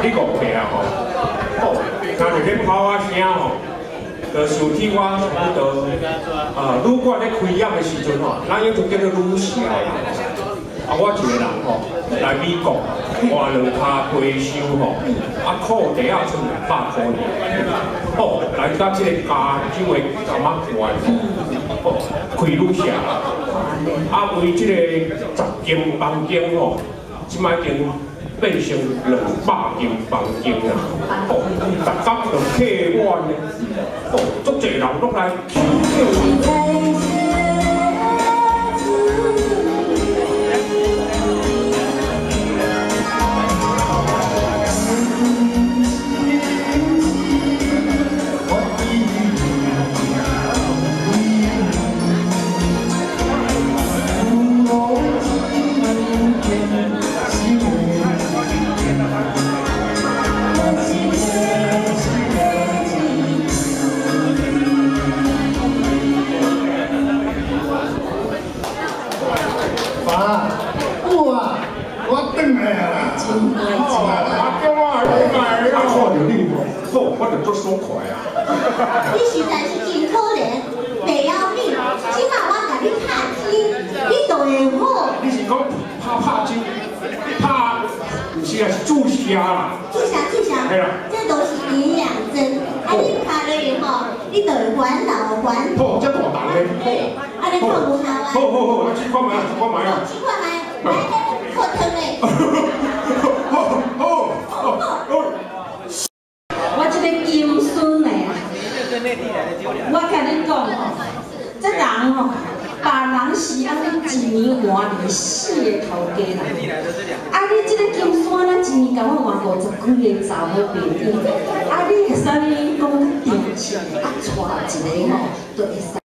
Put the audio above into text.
你讲起啊吼，哦，刚就去跑啊声吼，就想起我迄个啊旅馆咧开业的时阵吼，咱有阵叫做旅社啦。啊，我一个人吼来美国换两卡回收吼，啊扣地啊剩两百块尔，哦，来到这个加州的十万。块，哦，开旅社啦，啊为这个十间房间吼，即摆已经变成两百间房间啊，哦，逐工就客满的，哦，足侪人落来抢。你！实在是真可怜，袂要紧，即马我甲你拍天，你就会好。你是讲怕拍针，怕，不是啊，是注射啦。注射注射，这都是营养针，啊你拍了以后，你就会管老管哦，这大的。对，啊你看有效啊？好好好，来去看卖啊，去看卖啊来，扩汤嘞。好好好好。我这个金孙的啊，我甲你讲吼，这人吼，别人是安尼一年换二四个头家人，啊你这个金山咱一年甲我换五十几个查某朋友，啊你会使讲定情啊，带一个吼，都会使。